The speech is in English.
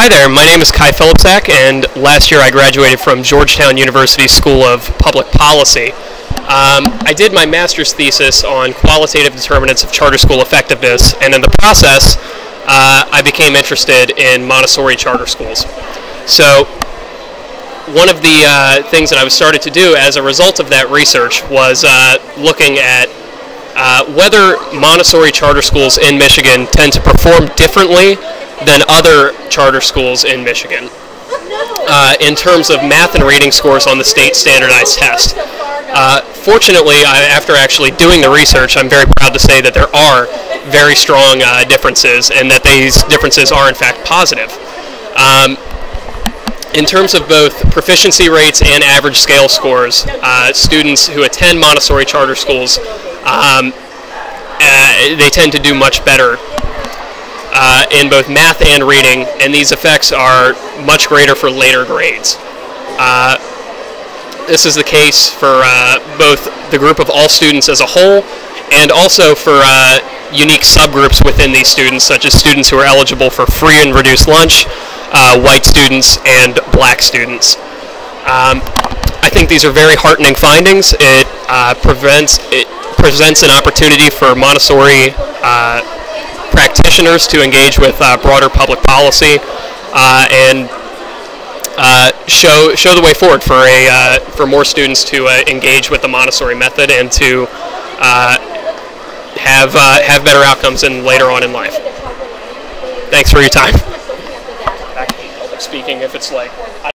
Hi there, my name is Kai Filipczak, and last year I graduated from Georgetown University School of Public Policy. Um, I did my master's thesis on qualitative determinants of charter school effectiveness, and in the process, uh, I became interested in Montessori charter schools. So, one of the uh, things that I was started to do as a result of that research was uh, looking at uh, whether Montessori charter schools in Michigan tend to perform differently than other charter schools in Michigan uh, in terms of math and reading scores on the state standardized test. Uh, fortunately, I, after actually doing the research, I'm very proud to say that there are very strong uh, differences and that these differences are in fact positive. Um, in terms of both proficiency rates and average scale scores, uh, students who attend Montessori charter schools, um, uh, they tend to do much better uh, in both math and reading, and these effects are much greater for later grades. Uh, this is the case for uh, both the group of all students as a whole and also for uh, unique subgroups within these students, such as students who are eligible for free and reduced lunch, uh, white students, and black students. Um, I think these are very heartening findings. It prevents it presents an opportunity for Montessori practitioners to engage with uh, broader public policy uh, and uh, show show the way forward for a for more students to engage with the Montessori method and to have have better outcomes in later on in life. Thanks for your time. Speaking, if it's like.